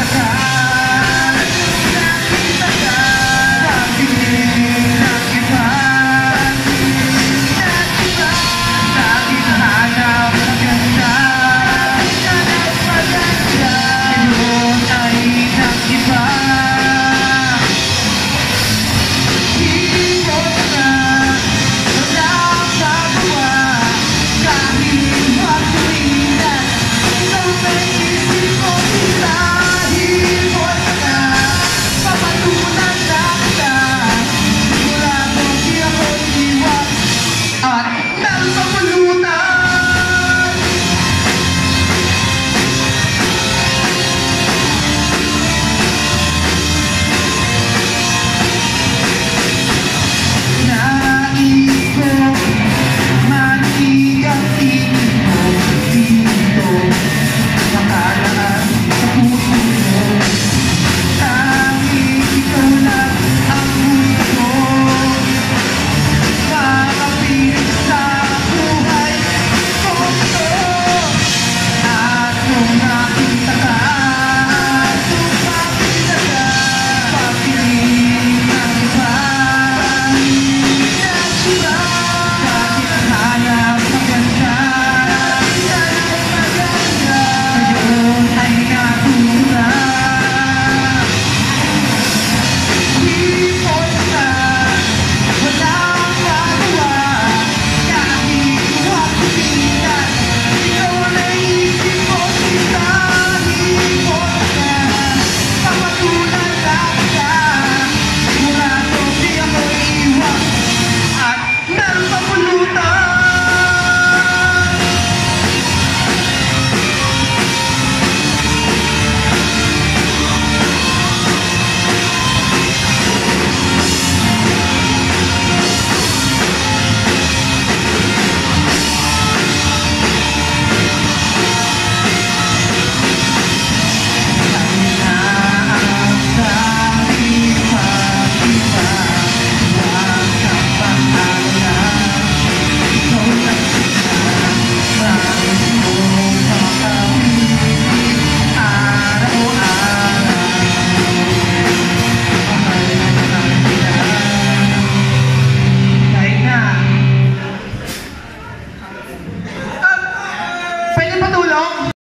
atacar.